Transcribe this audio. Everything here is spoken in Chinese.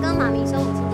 跟马明说。